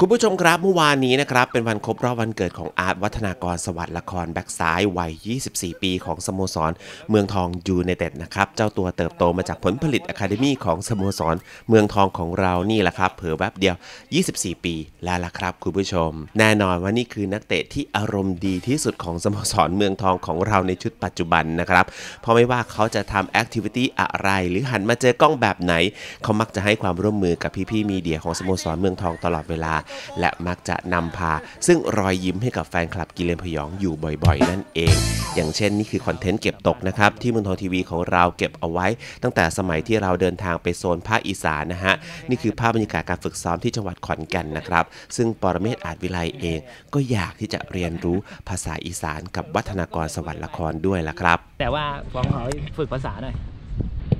คุณผู้ชมครับเมื่อวานนี้นะครับ เป็นวันครบรอบวันเกิดของอาร์ตวัฒนากรณ์สวัสดิ์ละครแบ็กซ้ายวัย 24 ปีของสโมสร เมืองทองยูไนเต็ดนะครับ เจ้าตัวเติบโตมาจากผลผลิตอะคาเดมี่ของสโมสร เมืองทองของเรานี่แหละครับ เผลอแวบเดียว 24 ปีแล้วล่ะครับ คุณผู้ชม แน่นอนว่านี่คือนักเตะที่อารมณ์ดีที่สุดของสโมสรเมืองทองของเราในชุดปัจจุบันนะครับเพราะไม่ว่าเขาจะทำ activity อะไรหรือหันมาเจอกล้องแบบไหน เขามักจะให้ความร่วมมือกับพี่ๆมีเดียของสโมสรเมืองทองตลอดเวลา และมักจะนำพา ซึ่งรอยยิ้มให้กับแฟนคลับกิเลนพยองอยู่บ่อยๆ นั่นเอง อย่างเช่นนี่คือคอนเทนต์เก็บตกนะครับ ที่เมืองทองทีวีของเราเก็บเอาไว้ ตั้งแต่สมัยที่เราเดินทางไปโซนภาคอีสานนะฮะนี่คือภาพบรรยากาศการฝึกซ้อมที่จังหวัดขอนแก่นนะครับ ซึ่งปรเมศอาจวิไลเอง ก็อยากที่จะเรียนรู้ภาษาอีสานกับวัฒนากรสวรรค์ละครด้วยละครับ แต่ว่าฟ้องขอฝึกภาษาหน่อย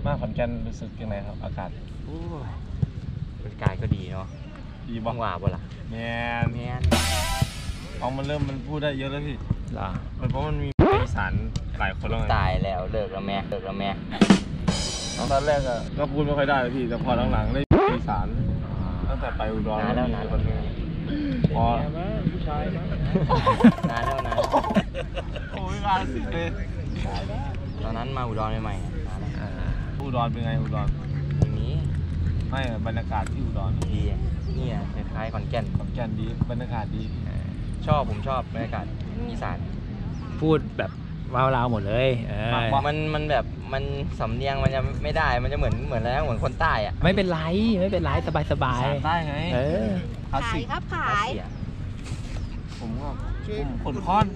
มาขอนแก่นรู้สึกยังไงครับ อากาศบรรยากาศก็ดีเนาะ ดีบ้าบ้างงว่าบ่ล่ะแมนแม่นเอามันเริ่มมันพูดได้เยอะแล้วพี่เหรอมันเพราะมันมีอีสานหลายคนแล้วไงตายแล้วเลิกแล้วแม่เลิกแล้วแม่ตอนแรกอะก็พูดไม่ค่อยได้เลยพี่แต่พอหลังๆได้อีสานตั้งแต่ไปอุดรนานแล้วนานแล้วพอนานแล้วนานโอ้ยงานสิเลยตอนนั้นมาอุดรใหม่ๆอะนานแล้วอุดรเป็นไงอุดรอย่างนี้ ไม่อะบรรยากาศที่อุดรดีอะนี่อะคล้ายๆขอนแก่นขอนแก่นดีบรรยากาศดีพี่ชอบผมชอบบรรยากาศอีสาน พูดแบบว้าวราวหมดเลยเออมันมันแบบมันสำเนียงมันจะไม่ได้ มันจะเหมือนเหมือนอะไรนะเหมือนคนใต้อะไม่เป็นไรไม่เป็นไรสบายสบายอีสานใต้ไงเออ คลาสขาสิยกครับขายเสียผมก็ผมขนค้อน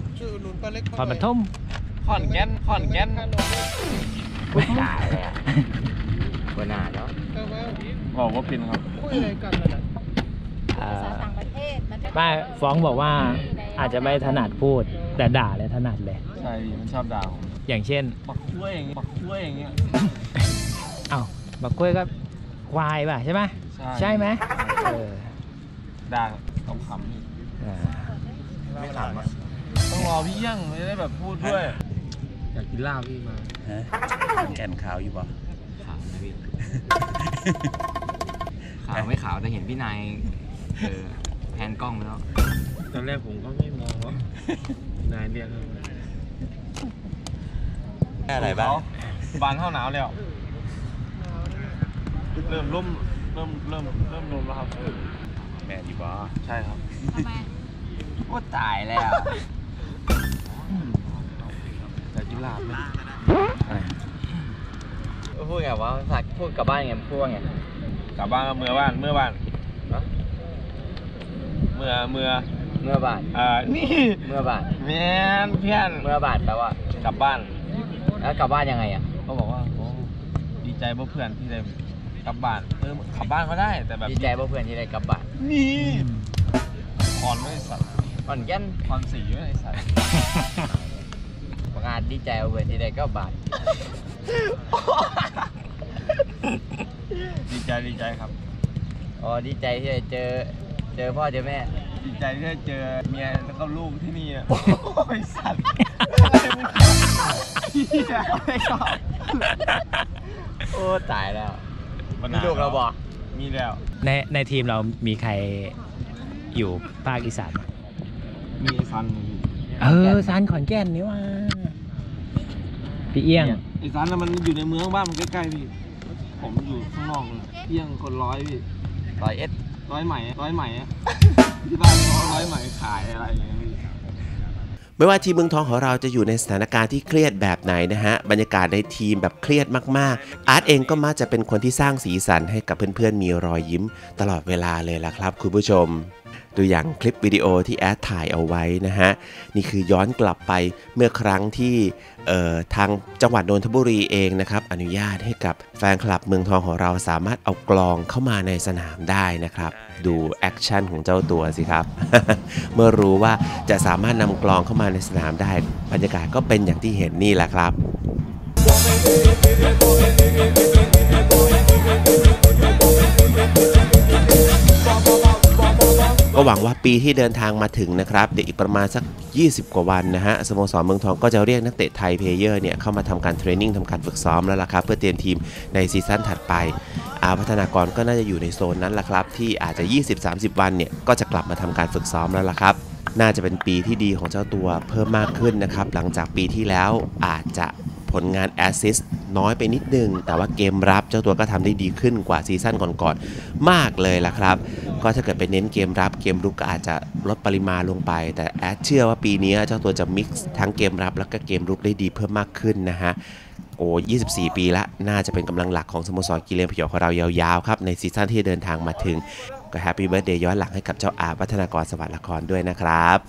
พอมันทุ่มค้อนแก้นค้อนแก้นตายแล้วบนหน้าแล้ว บอกว่าเป็นครับเอ่ภาอษาต่างประเทศมันจะไม่ฟ้องบอกว่าอาจจะไม่ถนัดพูด แต่ด่าเลยถนัดเลย ใช่มันชอบด่าผมอย่างเช่นปักคุ้ยอย่างเงี้ยปักคุ้ยอย่างเงี้ย เอ้าบักกล้วยก็ควายป่ะใช่ไหมใช่ใช่ไหมเออด่าคำคำนี่อ่าไม่ขำอะต้องรอพี่ยั่งไม่ได้แบบพูดด้วย อยากกินลาบพี่มาแก่นขาวอยู่บ่ขาวนะพี่ ขาวไม่ขาวแต่เห็นพี่นายเออแพนกล้องไปแล้วตอนแรกผมก็ไม่มองว่านายเรียกอะไรบ้างบานเท่าหนาวแล้ว เริ่มร่มเริ่มเริ่มเริ่มลมแล้วครับแม่อยู่บ่ใช่ครับทำไมโอ้ตายแล้วอยากกินลาบไหมพูดไงวะภาษาพูดกลับบ้านไงพูดว่าไง กลับบ้านก็เมื่อบ้านเมื่อบ้านฮะเมื่อเมื่อเมื่อบาทอ่านี่เมื่อบาทแมนเพื่อนเมื่อบาทแปลว่ากลับบ้าน แล้วกลับบ้านยังไงอะเขาบอกว่าโอ้ดีใจเพราะเพื่อนที่ได้กลับบ้านเออกลับบ้านก็ได้แต่แบบดีใจเพราะเพื่อนที่ได้กลับบ้านนี่คอนไม่ได้สัตว์ก่อนแก่นคอนสีไม่ได้สัตว์ประกาศดีใจเพราะเพื่อนที่ได้กลับบ้าน ดีใจดีใจครับ อ๋อดีใจที่ได้เจอ เจอพ่อเจอแม่ ดีใจที่ได้เจอเมียแล้วก็ลูกที่นี่อะโอ้ยสัตว์เหี้ยไม่ชอบโอ้ตายแล้วมีลูกเราบอกมีแล้ว ในในทีมเรามีใครอยู่ภาคอีสานไหมมีซันเออซานขอนแก่นนี่ว่าพี่เอี้ยง อีซันน่ะมันอยู่ในเมืองบ้านมันใกล้ๆพี่ ผมอยู่ข้างนอกเลยเที่ยงคนร้อยพี่ร้อยเอ็ดร้อยไหมร้อยไหมอะที่บ้านเขาร้อยไหมขายอะไรอย่างเงี้ยพี่ ไม่ว่าทีมเมืองทองของเราจะอยู่ในสถานการณ์ที่เครียดแบบไหนนะฮะ บรรยากาศในทีมแบบเครียดมากๆ อาร์ตเองก็มักจะเป็นคนที่สร้างสีสันให้กับเพื่อนๆมีรอยยิ้ม ตลอดเวลาเลยล่ะครับ คุณผู้ชม ดูอย่างคลิปวิดีโอที่แอดถ่ายเอาไว้นะฮะ นี่คือย้อนกลับไปเมื่อครั้งที่ทางจังหวัดนนทบุรีเองนะครับ อนุญาตให้กับแฟนคลับเมืองทองของเราสามารถเอากลองเข้ามาในสนามได้นะครับ ดู action ของเจ้าตัวสิครับ เมื่อรู้ว่าจะสามารถนำกลองเข้ามาในสนามได้ บรรยากาศก็เป็นอย่างที่เห็นนี่แหละครับ ก็หวังว่าปีที่เดินทางมาถึงนะครับ เดี๋ยวอีกประมาณสัก 20 กว่าวันนะฮะสโมสรเมืองทองก็จะเรียกนักเตะไทย player เนี่ยเข้ามาทำการ training ทำการฝึกซ้อมแล้วล่ะครับเพื่อเตรียมทีมใน season ถัดไปอาร์ตวัฒนากรณ์ก็น่าจะอยู่ในโซนนั้นแหละครับ ที่อาจจะ 20-30 วันเนี่ยก็จะกลับมาทำการฝึกซ้อมแล้วล่ะครับน่าจะเป็นปีที่ดีของเจ้าตัวเพิ่มมากขึ้นนะครับ หลังจากปีที่แล้วอาจจะผลงาน assist น้อยไปนิดนึง แต่ว่าเกมรับเจ้าตัวก็ทำได้ดีขึ้นกว่า season ก่อนๆมากเลยล่ะครับ ก็ถ้าเกิดไปเน้นเกมรับเกมรุกก็อาจจะลดปริมาณลงไป แต่แอดเชื่อว่าปีนี้เจ้าตัวจะ mix ทั้งเกมรับแล้วก็เกมรุกได้ดีเพิ่มมากขึ้นนะฮะโอ้24 ปีละน่าจะเป็นกำลังหลักของสโมสรกิเลนผยองของเรายาวๆครับใน season ที่เดินทางมาถึงก็ happy birthday ย้อนหลังให้กับเจ้าอาร์ตวัฒนากรณ์สวัสดิ์ละครด้วยนะครับ